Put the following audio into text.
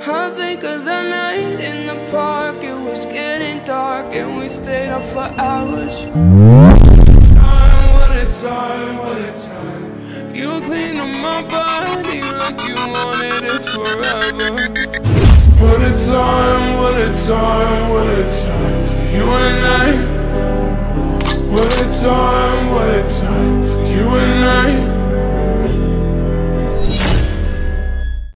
I think of the night in the park. It was getting dark and we stayed up for hours. Time, what a time, what a time. You cleaned up my body like you wanted it forever. What a time, what a time, what a time for you and I. What a time, what a time.